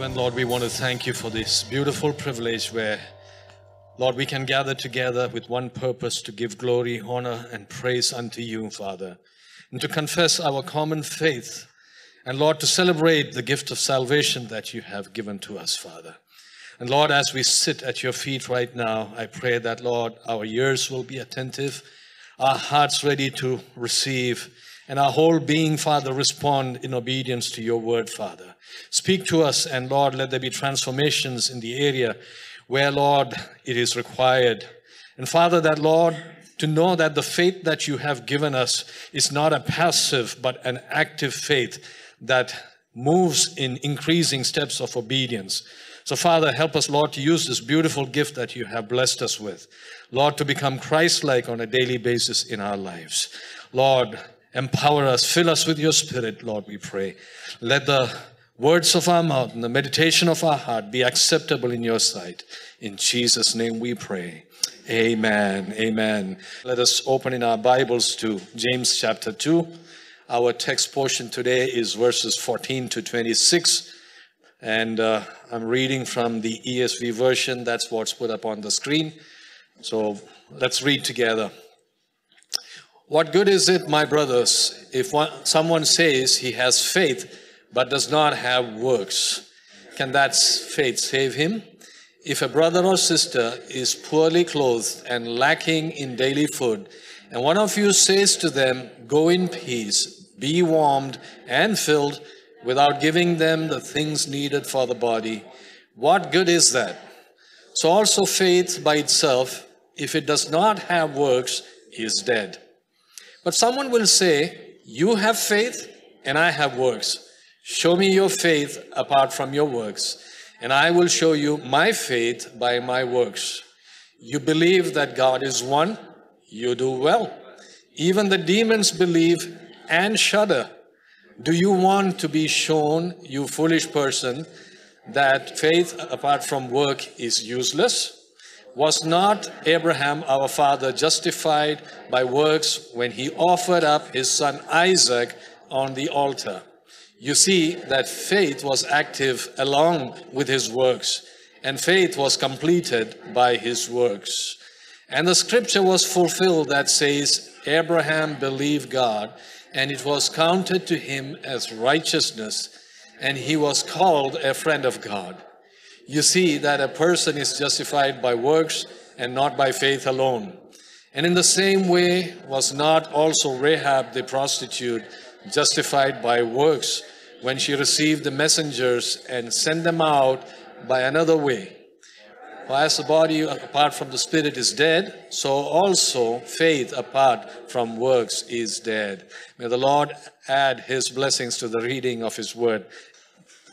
Heaven, Lord, we want to thank you for this beautiful privilege where, Lord, we can gather together with one purpose to give glory, honor, and praise unto you, Father, and to confess our common faith, and Lord, to celebrate the gift of salvation that you have given to us, Father. And Lord, as we sit at your feet right now, I pray that, Lord, our ears will be attentive, our hearts ready to receive, and our whole being, Father, respond in obedience to your word, Father. Speak to us, and Lord, let there be transformations in the area where, Lord, it is required. And Father, that, Lord, to know that the faith that you have given us is not a passive but an active faith that moves in increasing steps of obedience. So, Father, help us, Lord, to use this beautiful gift that you have blessed us with. Lord, to become Christ like on a daily basis in our lives. Lord, empower us, fill us with your spirit, Lord, we pray. Let the words of our mouth and the meditation of our heart be acceptable in your sight. In Jesus' name we pray. Amen. Amen. Let us open in our Bibles to James chapter 2. Our text portion today is verses 14 to 26. And uh, I'm reading from the ESV version. That's what's put up on the screen. So let's read together. What good is it, my brothers, if one, someone says he has faith but does not have works. Can that faith save him? If a brother or sister is poorly clothed and lacking in daily food, and one of you says to them, Go in peace, be warmed and filled, without giving them the things needed for the body, what good is that? So also faith by itself, if it does not have works, is dead. But someone will say, You have faith, and I have works. Show me your faith apart from your works, and I will show you my faith by my works. You believe that God is one, you do well. Even the demons believe and shudder. Do you want to be shown, you foolish person, that faith apart from work is useless? Was not Abraham our father justified by works when he offered up his son Isaac on the altar? you see that faith was active along with his works, and faith was completed by his works. And the scripture was fulfilled that says, Abraham believed God, and it was counted to him as righteousness, and he was called a friend of God. You see that a person is justified by works and not by faith alone. And in the same way was not also Rahab the prostitute justified by works when she received the messengers and sent them out by another way. For as the body apart from the spirit is dead, so also faith apart from works is dead. May the Lord add his blessings to the reading of his word.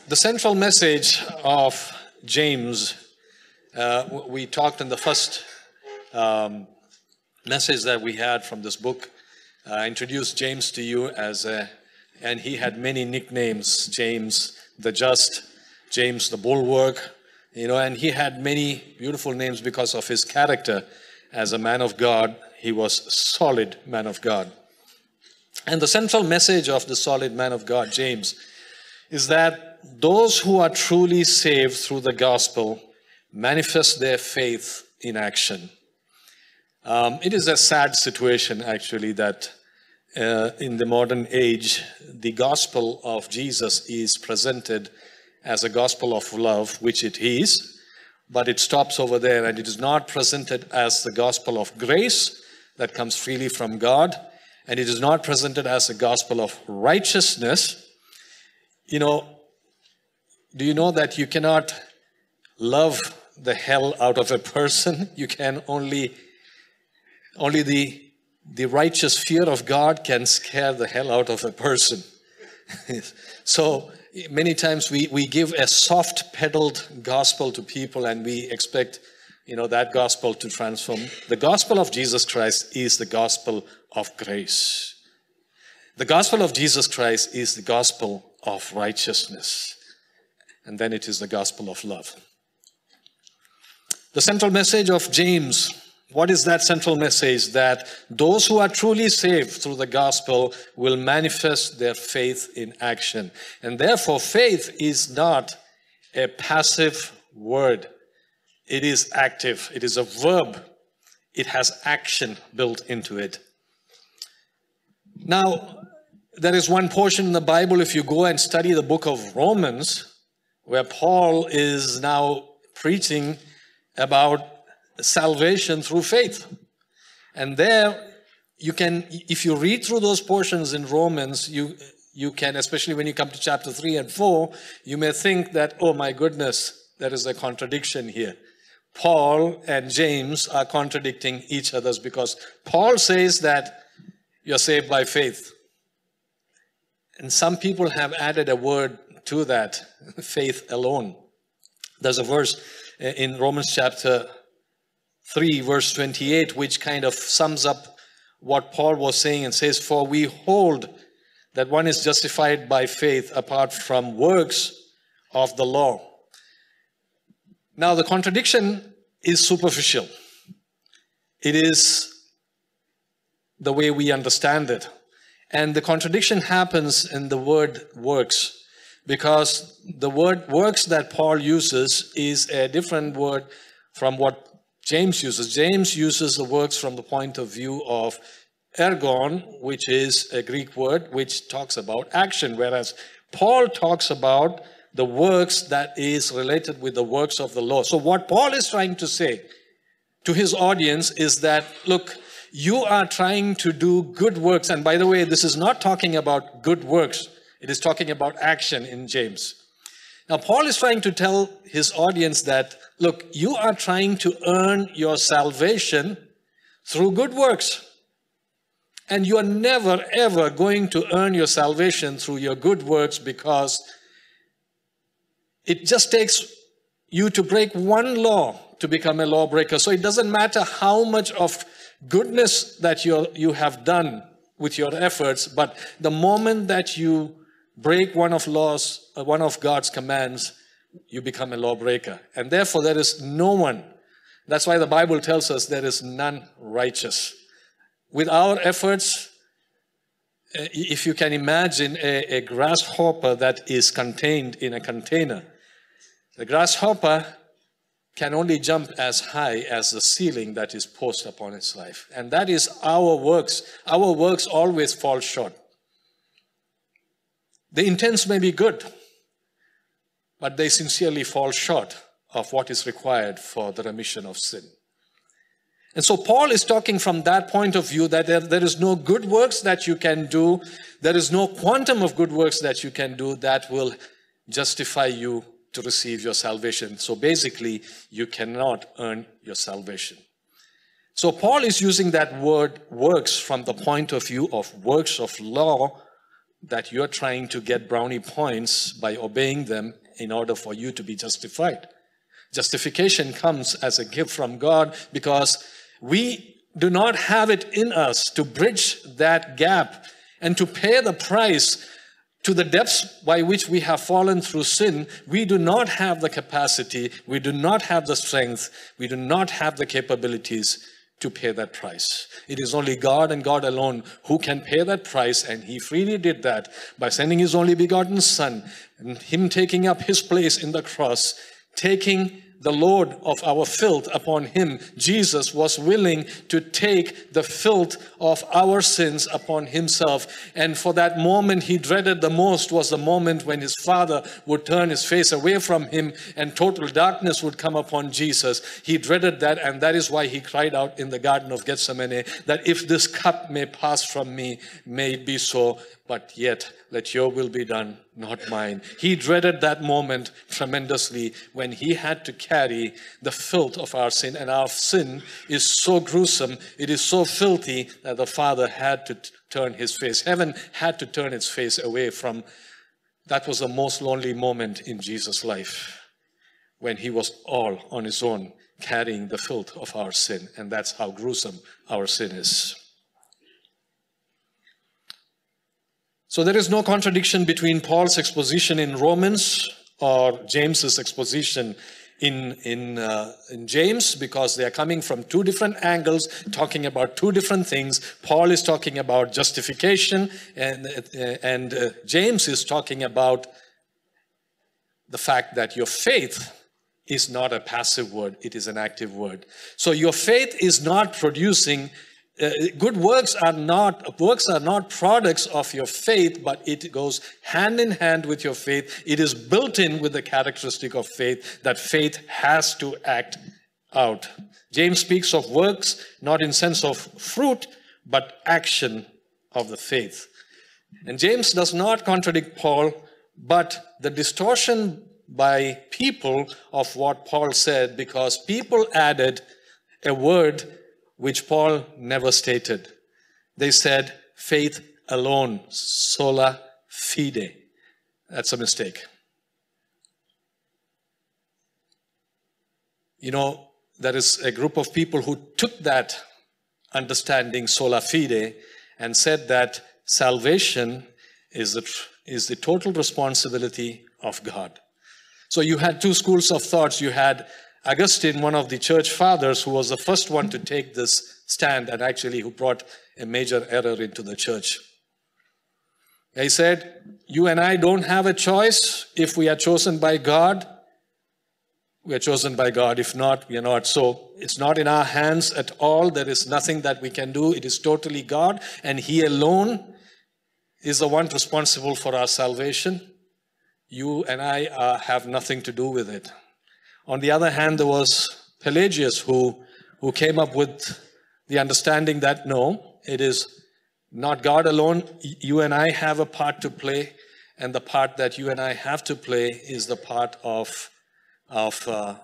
The central message of James, uh, we talked in the first um, message that we had from this book. I introduced James to you as a and he had many nicknames James the Just, James the Bulwark, you know, and he had many beautiful names because of his character as a man of God. He was a solid man of God. And the central message of the solid man of God, James, is that those who are truly saved through the gospel manifest their faith in action. Um, it is a sad situation, actually, that uh, in the modern age, the gospel of Jesus is presented as a gospel of love, which it is, but it stops over there and it is not presented as the gospel of grace that comes freely from God, and it is not presented as a gospel of righteousness. You know, do you know that you cannot love the hell out of a person? You can only, only the the righteous fear of God can scare the hell out of a person. so many times we, we give a soft pedaled gospel to people and we expect you know that gospel to transform. The gospel of Jesus Christ is the gospel of grace. The gospel of Jesus Christ is the gospel of righteousness. And then it is the gospel of love. The central message of James what is that central message? That those who are truly saved through the gospel will manifest their faith in action. And therefore, faith is not a passive word. It is active. It is a verb. It has action built into it. Now, there is one portion in the Bible, if you go and study the book of Romans, where Paul is now preaching about salvation through faith. And there, you can, if you read through those portions in Romans, you, you can, especially when you come to chapter 3 and 4, you may think that, oh my goodness, there is a contradiction here. Paul and James are contradicting each other's because Paul says that you're saved by faith. And some people have added a word to that faith alone. There's a verse uh, in Romans chapter 3, verse 28, which kind of sums up what Paul was saying and says, For we hold that one is justified by faith apart from works of the law. Now, the contradiction is superficial, it is the way we understand it. And the contradiction happens in the word works because the word works that Paul uses is a different word from what James uses. James uses the works from the point of view of ergon, which is a Greek word which talks about action, whereas Paul talks about the works that is related with the works of the law. So, what Paul is trying to say to his audience is that, look, you are trying to do good works. And by the way, this is not talking about good works, it is talking about action in James. Now, Paul is trying to tell his audience that, look, you are trying to earn your salvation through good works. And you are never, ever going to earn your salvation through your good works because it just takes you to break one law to become a lawbreaker. So it doesn't matter how much of goodness that you you have done with your efforts, but the moment that you break one of laws, uh, one of God's commands, you become a lawbreaker. And therefore, there is no one. That's why the Bible tells us there is none righteous. With our efforts, uh, if you can imagine a, a grasshopper that is contained in a container, the grasshopper can only jump as high as the ceiling that is posed upon its life. And that is our works. Our works always fall short. The intents may be good, but they sincerely fall short of what is required for the remission of sin. And so Paul is talking from that point of view that there, there is no good works that you can do, there is no quantum of good works that you can do that will justify you to receive your salvation. So basically, you cannot earn your salvation. So Paul is using that word works from the point of view of works of law that you're trying to get brownie points by obeying them in order for you to be justified. Justification comes as a gift from God because we do not have it in us to bridge that gap and to pay the price to the depths by which we have fallen through sin, we do not have the capacity, we do not have the strength, we do not have the capabilities to pay that price. It is only God and God alone who can pay that price, and He freely did that by sending His only begotten Son, and Him taking up His place in the cross, taking the Lord of our filth upon him. Jesus was willing to take the filth of our sins upon himself. And for that moment he dreaded the most was the moment when his father would turn his face away from him and total darkness would come upon Jesus. He dreaded that, and that is why he cried out in the Garden of Gethsemane that if this cup may pass from me, may it be so but yet let your will be done, not mine. He dreaded that moment tremendously when he had to carry the filth of our sin. And our sin is so gruesome, it is so filthy that the Father had to t- turn his face. Heaven had to turn its face away from. That was the most lonely moment in Jesus' life when he was all on his own carrying the filth of our sin. And that's how gruesome our sin is. So there is no contradiction between Paul's exposition in Romans or James's exposition in, in, uh, in James because they are coming from two different angles, talking about two different things. Paul is talking about justification, and, uh, and uh, James is talking about the fact that your faith is not a passive word, it is an active word. So your faith is not producing uh, good works are not works are not products of your faith but it goes hand in hand with your faith. It is built in with the characteristic of faith that faith has to act out. James speaks of works not in sense of fruit but action of the faith. And james does not contradict paul but the distortion by people of what paul said because people added a word which Paul never stated. They said faith alone, sola fide. That's a mistake. You know, there is a group of people who took that understanding sola fide and said that salvation is the, is the total responsibility of God. So you had two schools of thoughts. You had Augustine, one of the church fathers, who was the first one to take this stand and actually who brought a major error into the church. He said, You and I don't have a choice. If we are chosen by God, we are chosen by God. If not, we are not. So it's not in our hands at all. There is nothing that we can do. It is totally God, and He alone is the one responsible for our salvation. You and I uh, have nothing to do with it. On the other hand, there was Pelagius who, who came up with the understanding that no, it is not God alone. You and I have a part to play, and the part that you and I have to play is the part of, of uh,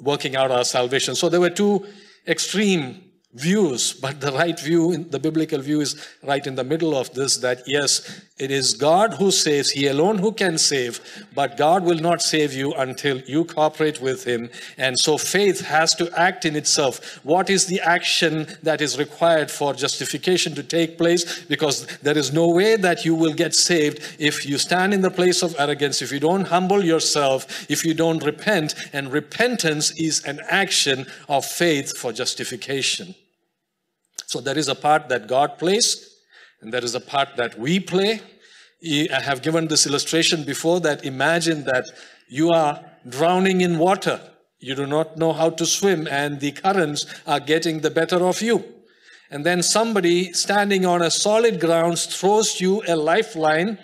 working out our salvation. So there were two extreme views, but the right view, the biblical view is right in the middle of this that yes, it is God who saves, He alone who can save, but God will not save you until you cooperate with Him. And so faith has to act in itself. What is the action that is required for justification to take place? Because there is no way that you will get saved if you stand in the place of arrogance, if you don't humble yourself, if you don't repent. And repentance is an action of faith for justification. So there is a part that God plays and there is a part that we play. I have given this illustration before that imagine that you are drowning in water. You do not know how to swim, and the currents are getting the better of you. And then somebody standing on a solid ground throws you a lifeline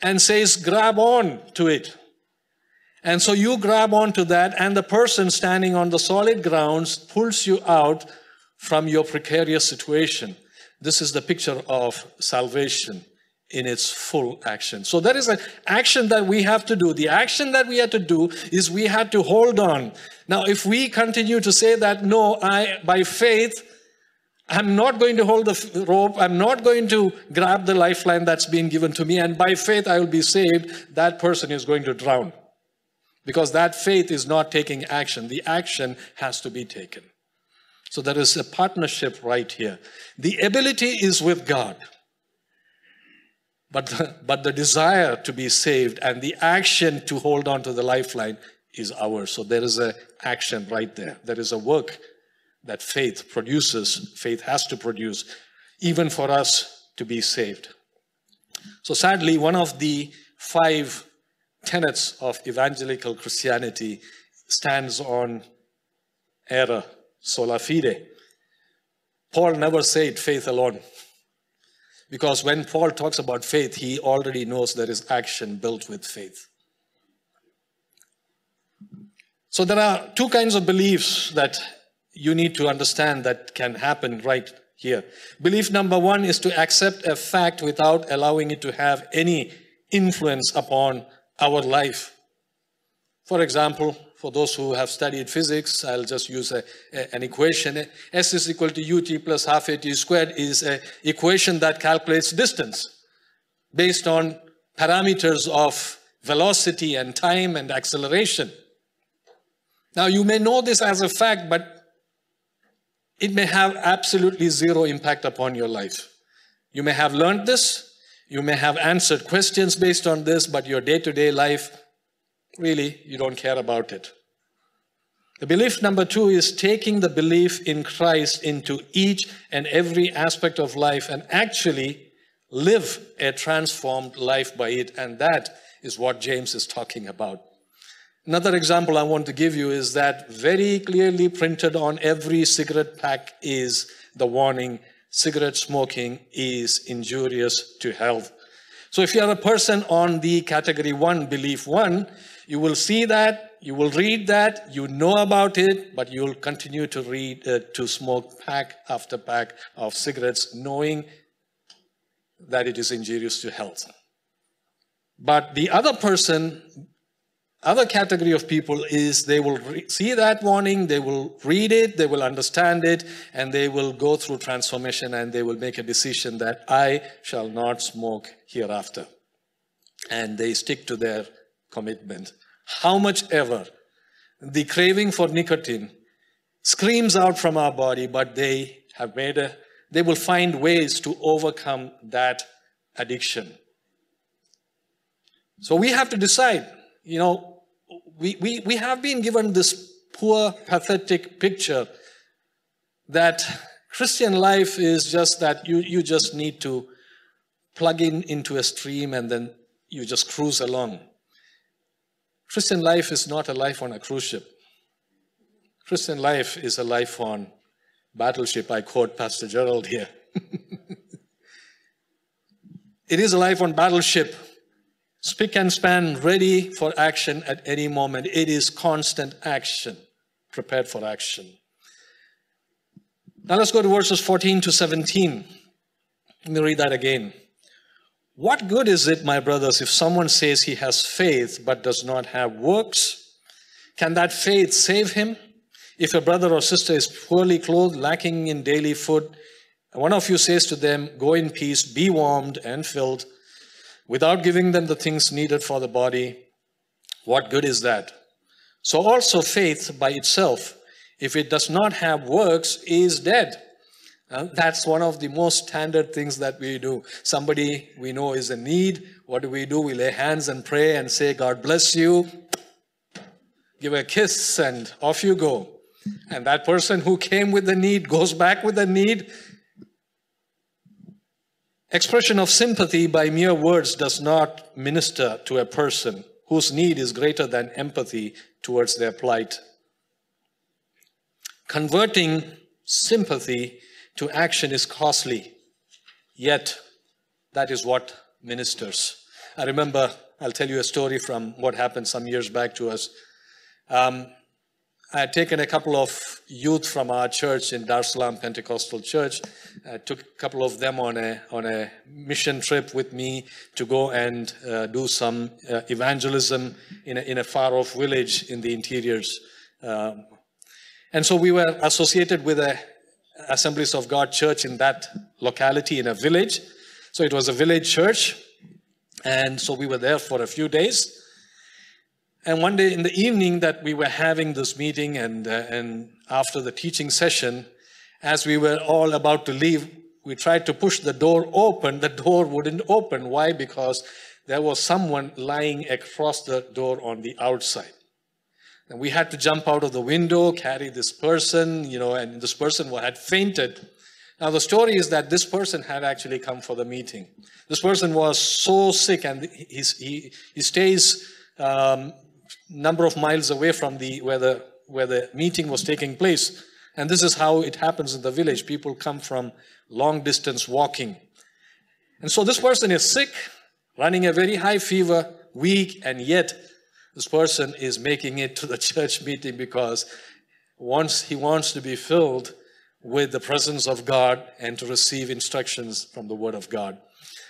and says, Grab on to it. And so you grab onto that, and the person standing on the solid grounds pulls you out from your precarious situation. This is the picture of salvation in its full action. So there is an action that we have to do. The action that we had to do is we had to hold on. Now, if we continue to say that, no, I, by faith, I'm not going to hold the rope. I'm not going to grab the lifeline that's been given to me. And by faith, I will be saved. That person is going to drown. Because that faith is not taking action. The action has to be taken. So there is a partnership right here. The ability is with God. But the, but the desire to be saved and the action to hold on to the lifeline is ours. So there is an action right there. There is a work that faith produces, faith has to produce, even for us to be saved. So sadly, one of the five tenets of evangelical Christianity stands on error sola fide. Paul never said faith alone. Because when Paul talks about faith, he already knows there is action built with faith. So there are two kinds of beliefs that you need to understand that can happen right here. Belief number one is to accept a fact without allowing it to have any influence upon our life. For example, for those who have studied physics, I'll just use a, a, an equation. S is equal to ut plus half at squared is an equation that calculates distance based on parameters of velocity and time and acceleration. Now, you may know this as a fact, but it may have absolutely zero impact upon your life. You may have learned this, you may have answered questions based on this, but your day to day life really, you don't care about it. The belief number two is taking the belief in Christ into each and every aspect of life and actually live a transformed life by it. And that is what James is talking about. Another example I want to give you is that very clearly printed on every cigarette pack is the warning cigarette smoking is injurious to health. So if you are a person on the category one, belief one, you will see that, you will read that, you know about it, but you'll continue to read, uh, to smoke pack after pack of cigarettes, knowing that it is injurious to health. But the other person, other category of people is they will see that warning, they will read it, they will understand it, and they will go through transformation and they will make a decision that I shall not smoke hereafter. And they stick to their commitment. How much ever the craving for nicotine screams out from our body, but they have made a, they will find ways to overcome that addiction. So we have to decide, you know, we, we, we have been given this poor, pathetic picture that Christian life is just that you, you just need to plug in into a stream and then you just cruise along. Christian life is not a life on a cruise ship. Christian life is a life on battleship. I quote Pastor Gerald here. it is a life on battleship Spick and span, ready for action at any moment. It is constant action, prepared for action. Now let's go to verses 14 to 17. Let me read that again. What good is it, my brothers, if someone says he has faith but does not have works? Can that faith save him? If a brother or sister is poorly clothed, lacking in daily food, one of you says to them, Go in peace, be warmed and filled without giving them the things needed for the body, what good is that? So also faith by itself, if it does not have works, is dead. Uh, that's one of the most standard things that we do. Somebody we know is in need. What do we do? We lay hands and pray and say, God bless you. Give a kiss and off you go. And that person who came with the need goes back with the need Expression of sympathy by mere words does not minister to a person whose need is greater than empathy towards their plight. Converting sympathy to action is costly, yet that is what ministers. I remember, I'll tell you a story from what happened some years back to us. Um, I had taken a couple of youth from our church in Dar Salaam Pentecostal Church. I took a couple of them on a on a mission trip with me to go and uh, do some uh, evangelism in a, in a far off village in the interiors. Um, and so we were associated with a Assemblies of God church in that locality in a village. So it was a village church. And so we were there for a few days. And one day in the evening that we were having this meeting and, uh, and after the teaching session, as we were all about to leave, we tried to push the door open. The door wouldn't open. Why? Because there was someone lying across the door on the outside. And we had to jump out of the window, carry this person, you know, and this person had fainted. Now, the story is that this person had actually come for the meeting. This person was so sick, and he, he stays um, number of miles away from the where the where the meeting was taking place. And this is how it happens in the village. People come from long distance walking. And so this person is sick, running a very high fever, weak, and yet this person is making it to the church meeting because once he wants to be filled with the presence of God and to receive instructions from the Word of God.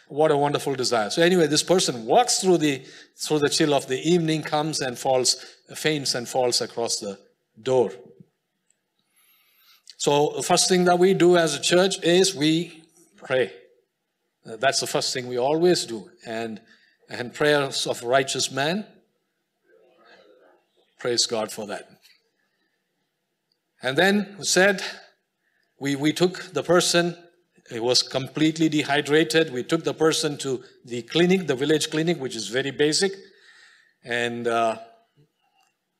What a wonderful desire. So anyway, this person walks through the through the chill of the evening, comes and falls, faints and falls across the door. So the first thing that we do as a church is we pray. That's the first thing we always do. And and prayers of righteous man. Praise God for that. And then we said, we, we took the person he was completely dehydrated. We took the person to the clinic, the village clinic, which is very basic, and uh,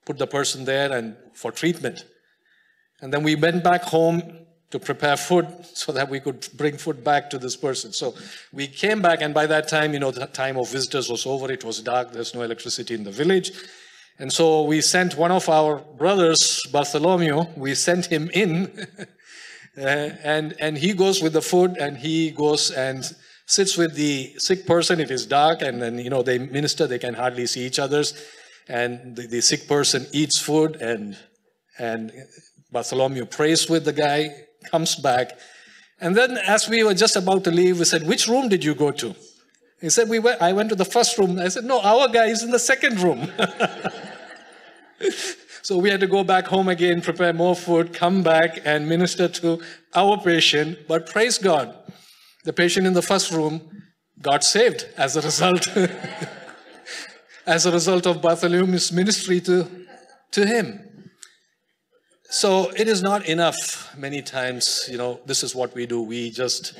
put the person there and for treatment. And then we went back home to prepare food so that we could bring food back to this person. So we came back, and by that time, you know, the time of visitors was over. It was dark. There's no electricity in the village. And so we sent one of our brothers, Bartholomew, we sent him in. uh, and, and he goes with the food and he goes and sits with the sick person. It is dark, and then, you know, they minister, they can hardly see each other's. And the, the sick person eats food, and, and Bartholomew prays with the guy, comes back. And then, as we were just about to leave, we said, Which room did you go to? He said, we went, I went to the first room. I said, No, our guy is in the second room. so we had to go back home again, prepare more food, come back and minister to our patient. But praise God, the patient in the first room got saved as a result. as a result of Bartholomew's ministry to, to him. So it is not enough many times, you know, this is what we do. We just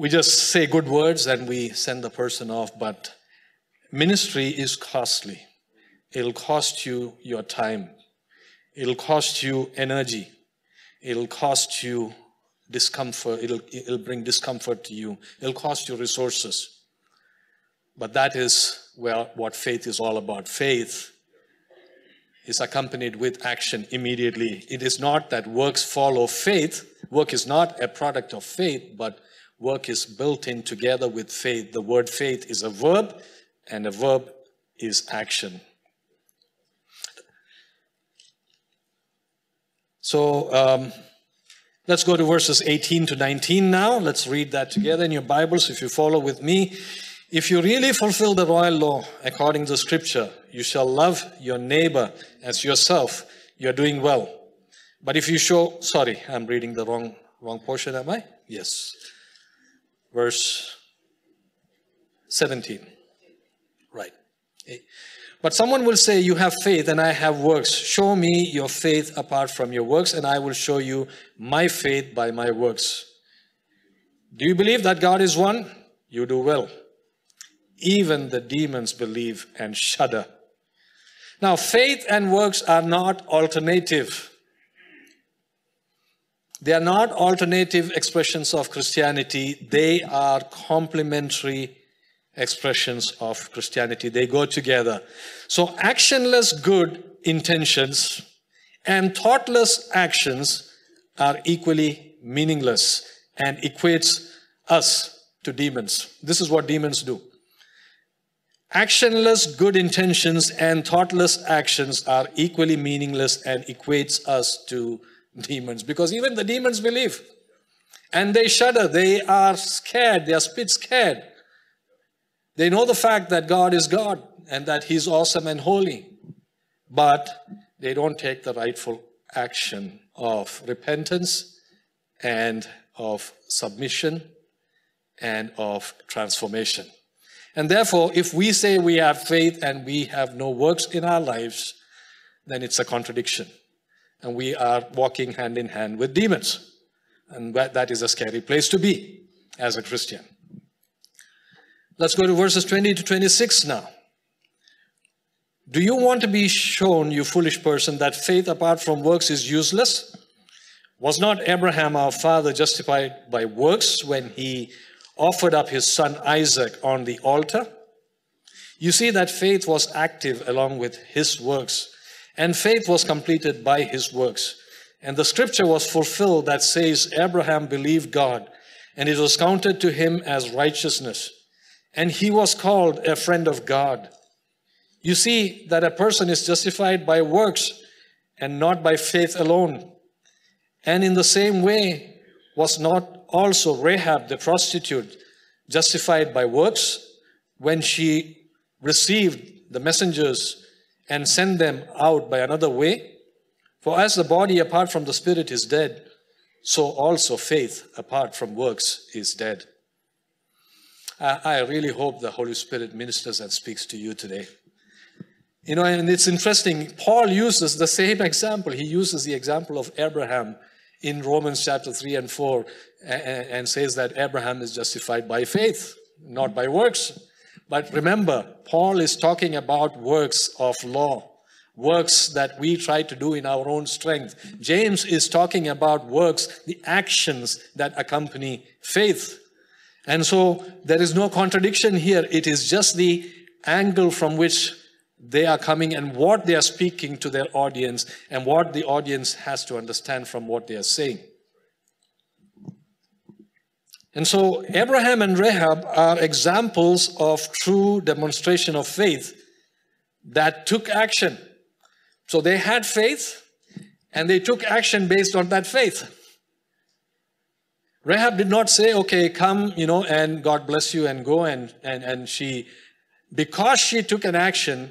we just say good words and we send the person off, but ministry is costly. It'll cost you your time. It'll cost you energy. It'll cost you discomfort. It'll, it'll bring discomfort to you. It'll cost you resources. But that is where, what faith is all about. Faith is accompanied with action immediately. It is not that works follow faith. Work is not a product of faith, but Work is built in together with faith. The word faith is a verb, and a verb is action. So um, let's go to verses 18 to 19 now. Let's read that together in your Bibles if you follow with me. If you really fulfill the royal law according to scripture, you shall love your neighbor as yourself. You're doing well. But if you show, sorry, I'm reading the wrong, wrong portion, am I? Yes verse 17. Right. But someone will say, You have faith and I have works. Show me your faith apart from your works, and I will show you my faith by my works. Do you believe that God is one? You do well. Even the demons believe and shudder. Now, faith and works are not alternative. They are not alternative expressions of Christianity, they are complementary expressions of Christianity. They go together. So, actionless good intentions and thoughtless actions are equally meaningless and equates us to demons. This is what demons do. Actionless good intentions and thoughtless actions are equally meaningless and equates us to demons because even the demons believe and they shudder. They are scared. They are spit scared. They know the fact that God is God and that He's awesome and holy, but they don't take the rightful action of repentance and of submission and of transformation. And therefore, if we say we have faith and we have no works in our lives, then it's a contradiction and we are walking hand in hand with demons. And that is a scary place to be as a Christian. Let's go to verses 20 to 26 now. Do you want to be shown, you foolish person, that faith apart from works is useless? Was not Abraham our father justified by works when he offered up his son Isaac on the altar? You see that faith was active along with his works and faith was completed by his works. And the scripture was fulfilled that says, Abraham believed God, and it was counted to him as righteousness. And he was called a friend of God. You see that a person is justified by works and not by faith alone. And in the same way, was not also Rahab the prostitute justified by works when she received the messengers and send them out by another way? For as the body apart from the spirit is dead, so also faith apart from works is dead. I really hope the Holy Spirit ministers and speaks to you today. You know, and it's interesting, Paul uses the same example. He uses the example of Abraham in Romans chapter 3 and 4 and says that Abraham is justified by faith, not by works. But remember, Paul is talking about works of law, works that we try to do in our own strength. James is talking about works, the actions that accompany faith. And so there is no contradiction here. It is just the angle from which they are coming and what they are speaking to their audience and what the audience has to understand from what they are saying. And so Abraham and Rahab are examples of true demonstration of faith that took action. So they had faith and they took action based on that faith. Rahab did not say, okay, come, you know, and God bless you and go. And, and, and she, because she took an action,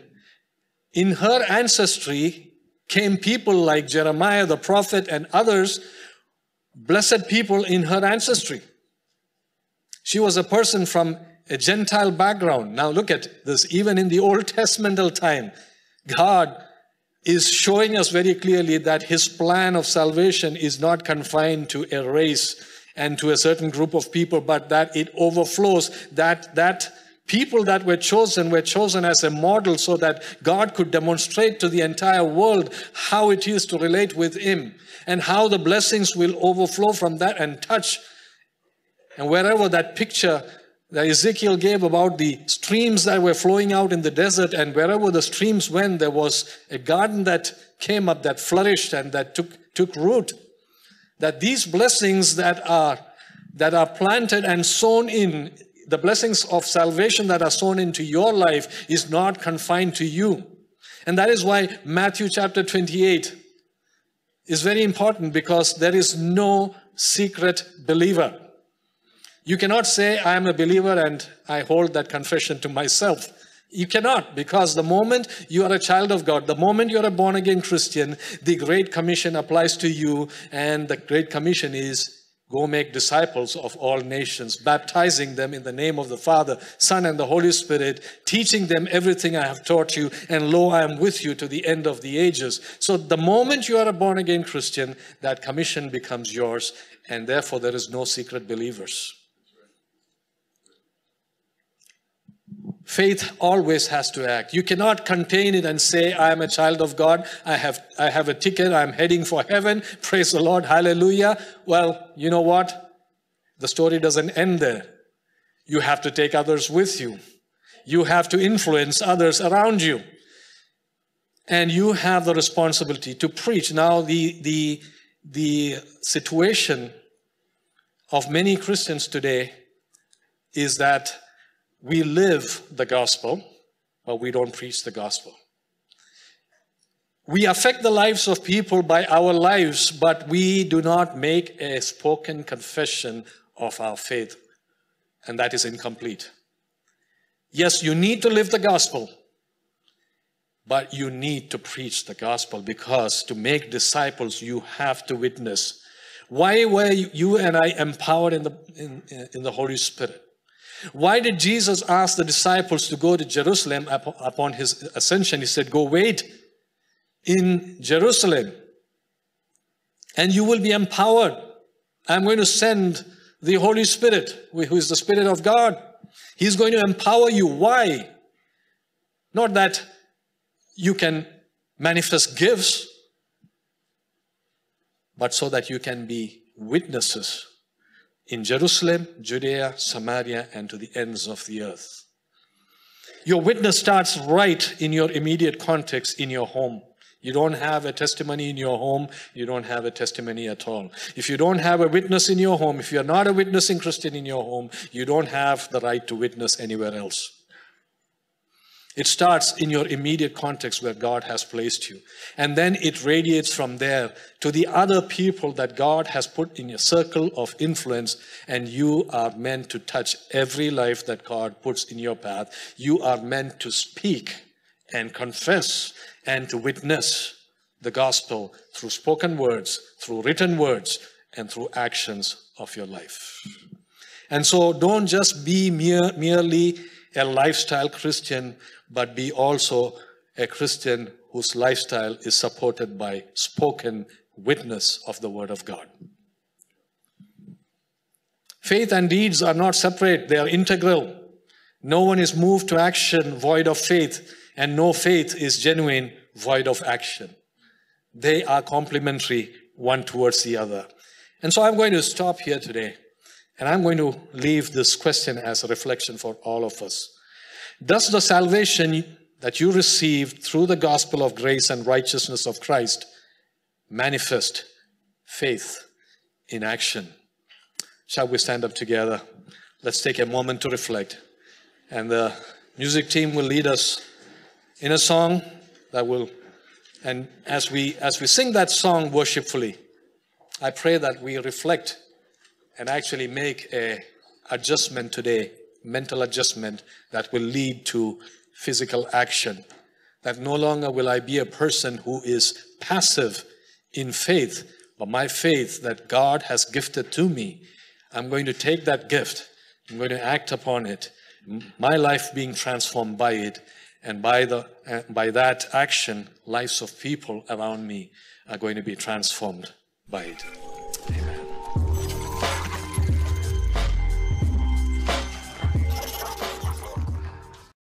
in her ancestry came people like Jeremiah the prophet and others, blessed people in her ancestry. She was a person from a Gentile background. Now look at this, even in the Old Testamental time, God is showing us very clearly that his plan of salvation is not confined to a race and to a certain group of people, but that it overflows, that that people that were chosen were chosen as a model so that God could demonstrate to the entire world how it is to relate with him and how the blessings will overflow from that and touch and wherever that picture that Ezekiel gave about the streams that were flowing out in the desert, and wherever the streams went, there was a garden that came up, that flourished, and that took, took root. That these blessings that are that are planted and sown in the blessings of salvation that are sown into your life is not confined to you. And that is why Matthew chapter 28 is very important because there is no secret believer. You cannot say, I am a believer and I hold that confession to myself. You cannot, because the moment you are a child of God, the moment you're a born again Christian, the Great Commission applies to you, and the Great Commission is go make disciples of all nations, baptizing them in the name of the Father, Son, and the Holy Spirit, teaching them everything I have taught you, and lo, I am with you to the end of the ages. So the moment you are a born again Christian, that commission becomes yours, and therefore there is no secret believers. Faith always has to act. You cannot contain it and say, I am a child of God. I have, I have a ticket. I'm heading for heaven. Praise the Lord. Hallelujah. Well, you know what? The story doesn't end there. You have to take others with you. You have to influence others around you. And you have the responsibility to preach. Now, the, the, the situation of many Christians today is that we live the gospel, but we don't preach the gospel. We affect the lives of people by our lives, but we do not make a spoken confession of our faith, and that is incomplete. Yes, you need to live the gospel, but you need to preach the gospel because to make disciples, you have to witness. Why were you and I empowered in the, in, in the Holy Spirit? Why did Jesus ask the disciples to go to Jerusalem upon his ascension? He said, Go wait in Jerusalem and you will be empowered. I'm going to send the Holy Spirit, who is the Spirit of God. He's going to empower you. Why? Not that you can manifest gifts, but so that you can be witnesses in Jerusalem, Judea, Samaria, and to the ends of the earth. Your witness starts right in your immediate context in your home. You don't have a testimony in your home, you don't have a testimony at all. If you don't have a witness in your home, if you're not a witnessing Christian in your home, you don't have the right to witness anywhere else. It starts in your immediate context where God has placed you. And then it radiates from there to the other people that God has put in your circle of influence. And you are meant to touch every life that God puts in your path. You are meant to speak and confess and to witness the gospel through spoken words, through written words, and through actions of your life. And so don't just be mere, merely a lifestyle Christian but be also a Christian whose lifestyle is supported by spoken witness of the Word of God. Faith and deeds are not separate, they are integral. No one is moved to action void of faith, and no faith is genuine void of action. They are complementary one towards the other. And so I'm going to stop here today and I'm going to leave this question as a reflection for all of us. Does the salvation that you received through the gospel of grace and righteousness of Christ manifest faith in action? Shall we stand up together? Let's take a moment to reflect. And the music team will lead us in a song that will and as we as we sing that song worshipfully i pray that we reflect and actually make a adjustment today mental adjustment that will lead to physical action that no longer will i be a person who is passive in faith but my faith that god has gifted to me i'm going to take that gift i'm going to act upon it my life being transformed by it and by, the, uh, by that action, lives of people around me are going to be transformed by it. Amen.